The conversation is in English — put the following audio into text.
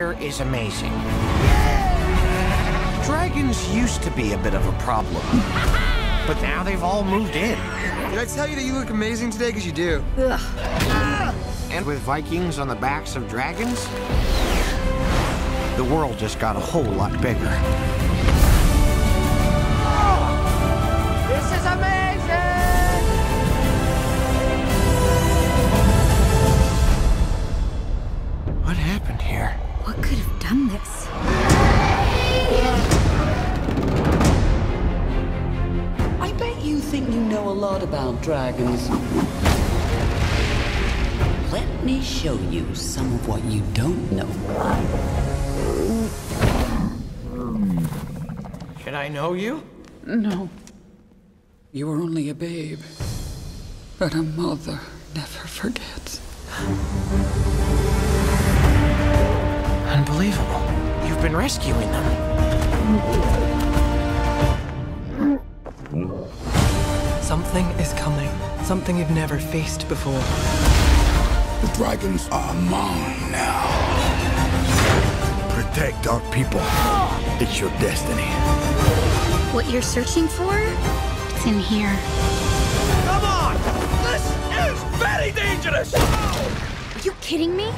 here is amazing. Dragons used to be a bit of a problem. But now they've all moved in. Did I tell you that you look amazing today? Because you do. And with Vikings on the backs of dragons, the world just got a whole lot bigger. What could have done this? I bet you think you know a lot about dragons. Let me show you some of what you don't know. Should I know you? No. You were only a babe. But a mother never forgets. You've rescuing them. Something is coming. Something you've never faced before. The dragons are mine now. Protect our people. It's your destiny. What you're searching for? It's in here. Come on! This is very dangerous! Are you kidding me?